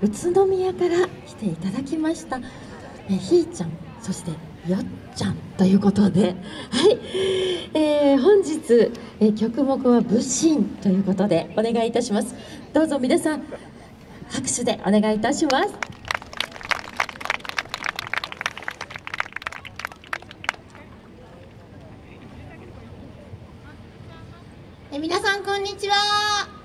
宇都宮から来ていただきました。えひーちゃんそしてよっちゃんということで。はい、えー、本日、え、曲目は「武神」ということでお願いいたします。どうぞ皆さん拍手でお願いいたします。え皆さんこんにちは。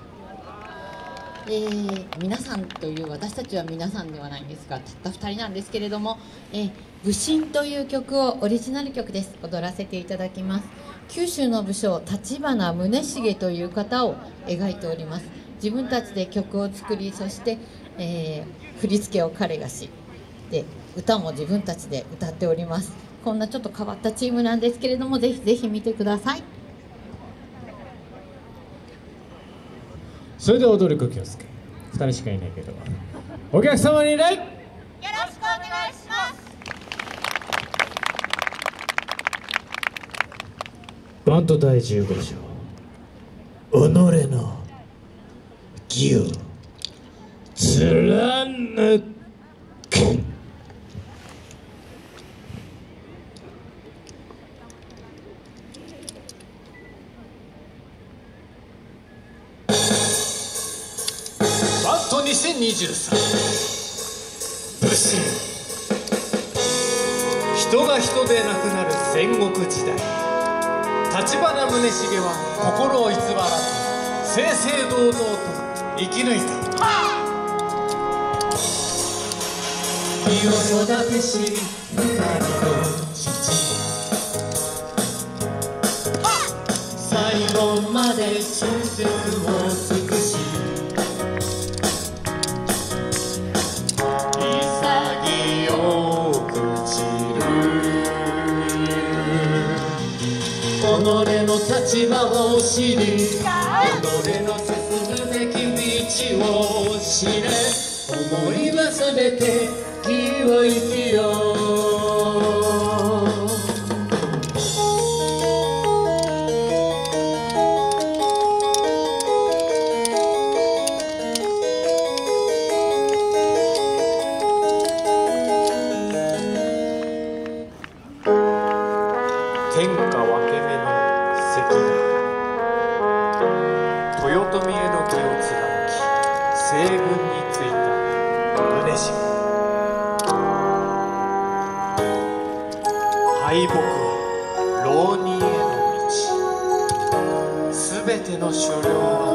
えー、皆さんという私たちは皆さんではないんですがたった2人なんですけれども「えー、武神」という曲をオリジナル曲です。踊らせていただきます。九州の武将立花宗茂という方を描いております。自分たちで曲を作りそして、えー、振り付けを彼がしで歌も自分たちで歌っております。こんなちょっと変わったチームなんですけれどもぜひぜひ見てください。それでは踊る空気をつけ2人しかいないけど。お客様に礼！よろしくお願いします。バント第15章己の義を貫く2023武神人が人でなくなる戦国時代立花宗茂は心を偽らず正々堂々と生き抜いた身を育てし二人の父最後まで忠実をの立場を知り己の進むべき道を知れ。思いは全て気を生きよう。天下富への義を貫き西軍についた宗氏敗北は浪人への道すべての所領は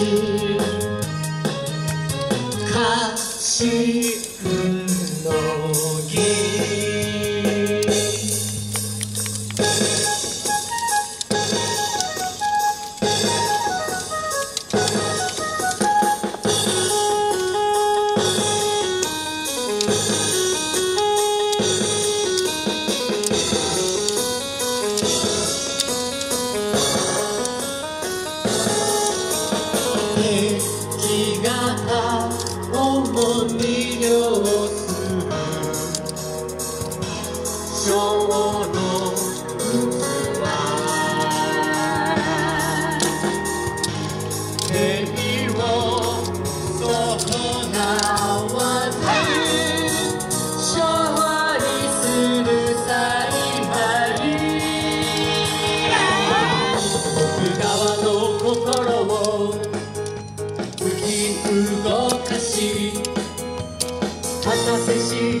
し。かし主に動かし果たせし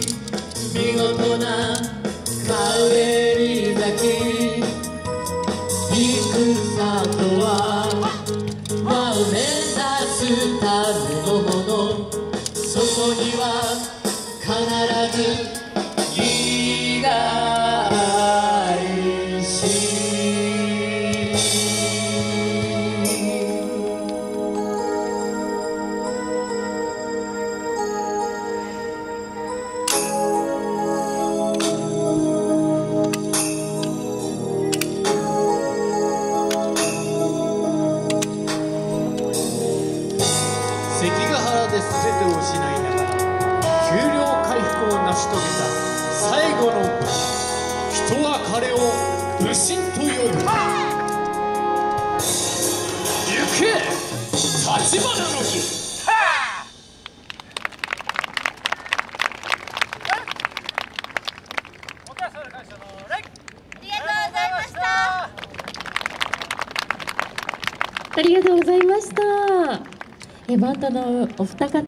見事な帰り咲き戦とは関ヶ原で全てを失いながら丘陵回復を成し遂げた最後の武士人は彼を武神と呼ぶ行け立花の木ありがとうございました。バンドのお二方